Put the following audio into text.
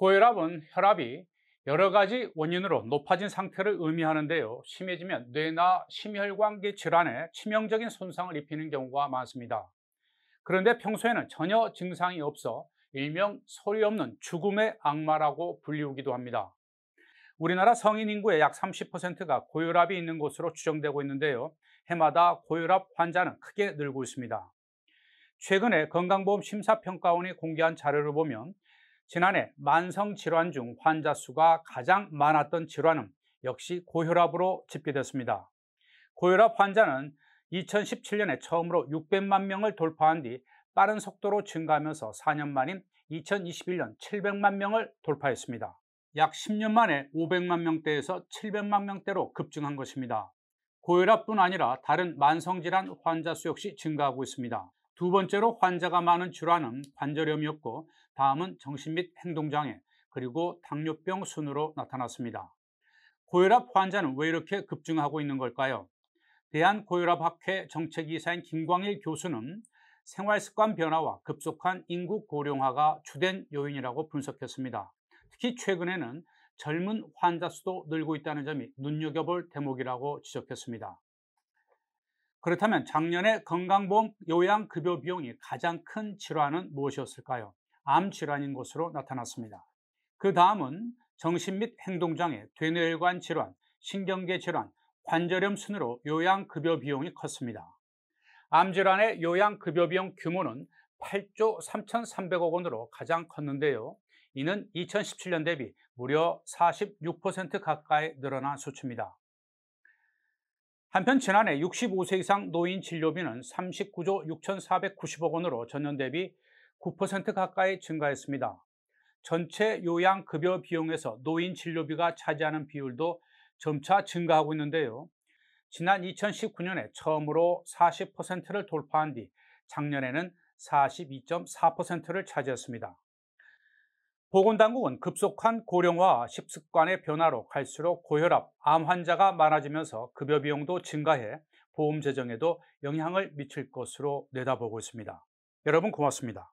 고혈압은 혈압이 여러 가지 원인으로 높아진 상태를 의미하는데요. 심해지면 뇌나 심혈관계 질환에 치명적인 손상을 입히는 경우가 많습니다. 그런데 평소에는 전혀 증상이 없어 일명 소리 없는 죽음의 악마라고 불리우기도 합니다. 우리나라 성인 인구의 약 30%가 고혈압이 있는 것으로 추정되고 있는데요. 해마다 고혈압 환자는 크게 늘고 있습니다. 최근에 건강보험 심사평가원이 공개한 자료를 보면 지난해 만성 질환 중 환자 수가 가장 많았던 질환은 역시 고혈압으로 집계됐습니다. 고혈압 환자는 2017년에 처음으로 600만 명을 돌파한 뒤 빠른 속도로 증가하면서 4년 만인 2021년 700만 명을 돌파했습니다. 약 10년 만에 500만 명대에서 700만 명대로 급증한 것입니다. 고혈압뿐 아니라 다른 만성질환 환자 수 역시 증가하고 있습니다. 두 번째로 환자가 많은 질환은 관절염이었고 다음은 정신 및 행동장애 그리고 당뇨병 순으로 나타났습니다. 고혈압 환자는 왜 이렇게 급증하고 있는 걸까요? 대한고혈압학회 정책이사인 김광일 교수는 생활습관 변화와 급속한 인구 고령화가 주된 요인이라고 분석했습니다. 특히 최근에는 젊은 환자 수도 늘고 있다는 점이 눈여겨볼 대목이라고 지적했습니다. 그렇다면 작년에 건강보험 요양급여 비용이 가장 큰 질환은 무엇이었을까요? 암 질환인 것으로 나타났습니다. 그 다음은 정신 및 행동장애, 되뇌혈관 질환, 신경계 질환, 관절염 순으로 요양급여 비용이 컸습니다. 암 질환의 요양급여 비용 규모는 8조 3,300억 원으로 가장 컸는데요. 이는 2017년 대비 무려 46% 가까이 늘어난 수치입니다. 한편 지난해 65세 이상 노인 진료비는 39조 6,490억 원으로 전년 대비 9% 가까이 증가했습니다. 전체 요양급여 비용에서 노인 진료비가 차지하는 비율도 점차 증가하고 있는데요. 지난 2019년에 처음으로 40%를 돌파한 뒤 작년에는 42.4%를 차지했습니다. 보건당국은 급속한 고령화 식습관의 변화로 갈수록 고혈압, 암 환자가 많아지면서 급여 비용도 증가해 보험 재정에도 영향을 미칠 것으로 내다보고 있습니다. 여러분 고맙습니다.